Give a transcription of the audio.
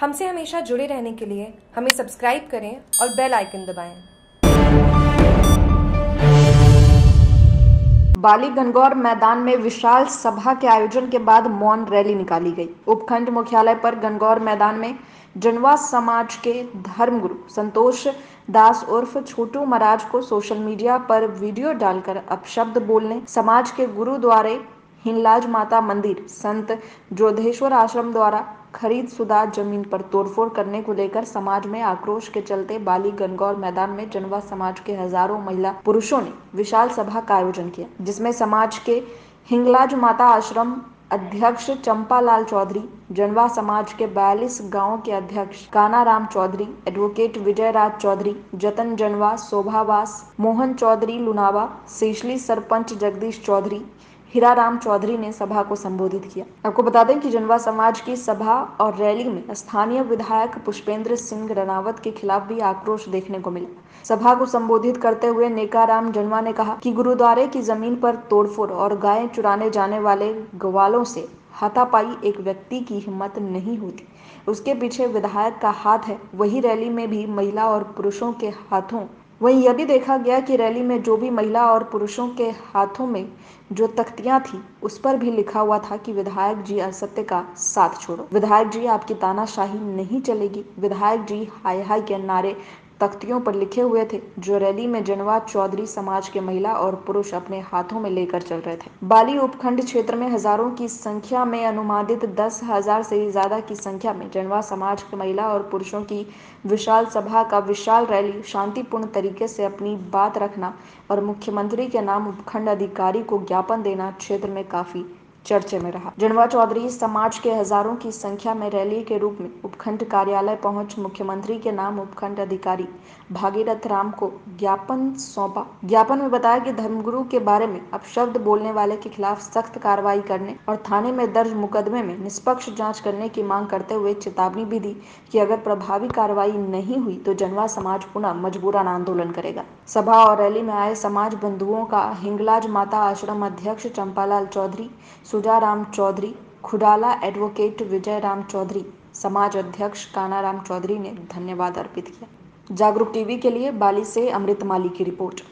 हमसे हमेशा जुड़े रहने के लिए हमें सब्सक्राइब करें और बेल आइकन दबाएँ। बाली गणगौर मैदान में विशाल सभा के आयोजन के बाद मौन रैली निकाली गई उपखंड मुख्यालय पर गणगौर मैदान में जनवा समाज के धर्मगुरु संतोष दास उर्फ़ छोटू महाराज को सोशल मीडिया पर वीडियो डालकर अपशब्द बोलने, समाज के गुरु द्वारे हिंगलाज माता मंदिर, संत जोधेश्वर आश्रम द्वारा खरीद सुधा ज़मीन पर तोड़फोड़ करने को लेकर समाज में आक्रोश के चलते बाली गणगौर मैदान में जनवा समाज के हज़ारों महिला पुरुषों ने विशाल सभा का आयोजन किया, जिसमें समाज के हिंगलाज माता आश्रम अध्यक्ष चंपालाल चौधरी, जनवा समाज के 42 गाँवों के अध्यक्ष कानाराम चौधरी, एडवोकेट विजय राज चौधरी, जतन जनवा शोभावास मोहन चौधरी, लुनावा सीशली सरपंच जगदीश चौधरी हीराराम चौधरी ने सभा को संबोधित किया। आपको बता दें कि जनवा समाज की सभा और रैली में स्थानीय विधायक पुष्पेंद्र सिंह रनावत के खिलाफ भी आक्रोश देखने को मिला। सभा को संबोधित करते हुए नेकाराम जनवा ने कहा कि गुरुद्वारे की ज़मीन पर तोड़फोड़ और गाय चुराने जाने वाले ग्वालों से हाथापाई एक व्यक्ति की हिम्मत नहीं होती। उसके पीछे विधायक का हाथ है। वही रैली में भी महिला और पुरुषों के हाथों वहीं यह भी देखा गया कि रैली में जो भी महिला और पुरुषों के हाथों में जो तख्तियाँ थी, उस पर भी लिखा हुआ था कि विधायक जी असत्य का साथ छोड़ो। विधायक जी, आपकी तानाशाही नहीं चलेगी। विधायक जी हाय हाय के नारे तख्तियों पर लिखे हुए थे, जो रैली में जनवा चौधरी समाज के महिला और पुरुष अपने हाथों में लेकर चल रहे थे। बाली उपखंड क्षेत्र में हज़ारों की संख्या में अनुमानित दस हज़ार से ज़्यादा की संख्या में जनवा समाज के महिला और पुरुषों की विशाल सभा का विशाल रैली शांतिपूर्ण तरीके से अपनी बात रखना और मुख्यमंत्री के नाम उपखंड अधिकारी को ज्ञापन देना क्षेत्र में काफ़ी चर्चे में रहा। जनवा चौधरी समाज के हज़ारों की संख्या में रैली के रूप में उपखंड कार्यालय पहुँच मुख्यमंत्री के नाम उपखंड अधिकारी भागीरथ राम को ज्ञापन सौंपा। ज्ञापन में बताया कि धर्मगुरु के बारे में अपशब्द बोलने वाले के खिलाफ सख्त कार्रवाई करने और थाने में दर्ज मुकदमे में निष्पक्ष जाँच करने की मांग करते हुए चेतावनी भी दी कि अगर प्रभावी कार्रवाई नहीं हुई तो जनवा समाज पुनः मजबूरन आंदोलन करेगा। सभा और रैली में आए समाज बंधुओं का हिंगलाज माता आश्रम अध्यक्ष चंपालाल चौधरी सुजाराम चौधरी, खुडाला एडवोकेट विजय राम चौधरी, समाज अध्यक्ष काना राम चौधरी ने धन्यवाद अर्पित किया। जागरूक टीवी के लिए बाली से अमृत माली की रिपोर्ट।